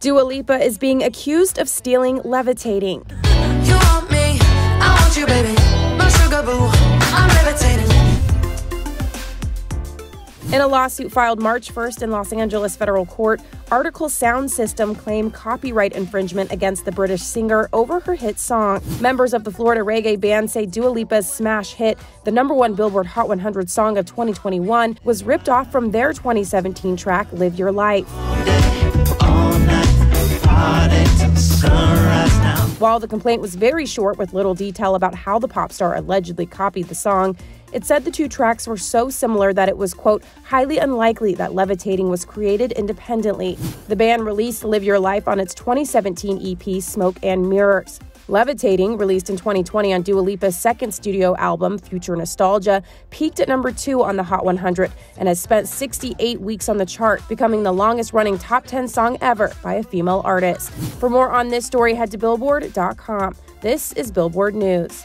Dua Lipa is being accused of stealing levitating. You want me, I want you, baby. My sugar boo, I'm levitating. In a lawsuit filed March 1st in Los Angeles federal court, Artikal Sound System claimed copyright infringement against the British singer over her hit song. Members of the Florida reggae band say Dua Lipa's smash hit, the number one Billboard Hot 100 song of 2021, was ripped off from their 2017 track Live Your Life. While the complaint was very short with little detail about how the pop star allegedly copied the song, it said the two tracks were so similar that it was, quote, highly unlikely that Levitating was created independently. The band released Live Your Life on its 2017 EP, Smoke and Mirrors. Levitating, released in 2020 on Dua Lipa's second studio album, Future Nostalgia, peaked at number two on the Hot 100 and has spent 68 weeks on the chart, becoming the longest running top 10 song ever by a female artist. For more on this story, head to Billboard.com. This is Billboard News.